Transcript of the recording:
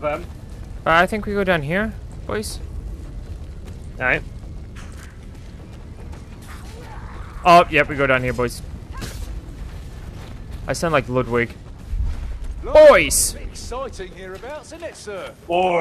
them. Uh, I think we go down here, boys. Alright. Oh, yep, we go down here, boys. I sound like Ludwig. Boys! Exciting hereabouts, isn't it, sir? Boys!